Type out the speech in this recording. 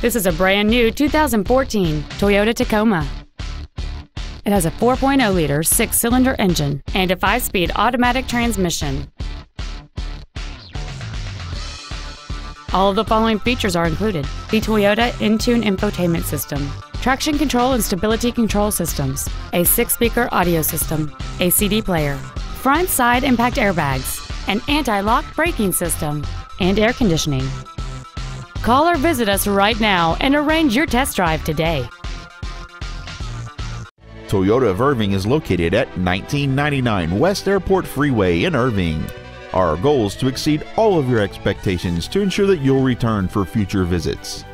This is a brand new 2014 Toyota Tacoma. It has a 4.0 liter six cylinder engine and a five speed automatic transmission. All of the following features are included the Toyota Entune infotainment system, traction control and stability control systems, a six speaker audio system, a CD player, front side impact airbags, an anti lock braking system, and air conditioning. Call or visit us right now and arrange your test drive today. Toyota of Irving is located at 1999 West Airport Freeway in Irving. Our goal is to exceed all of your expectations to ensure that you'll return for future visits.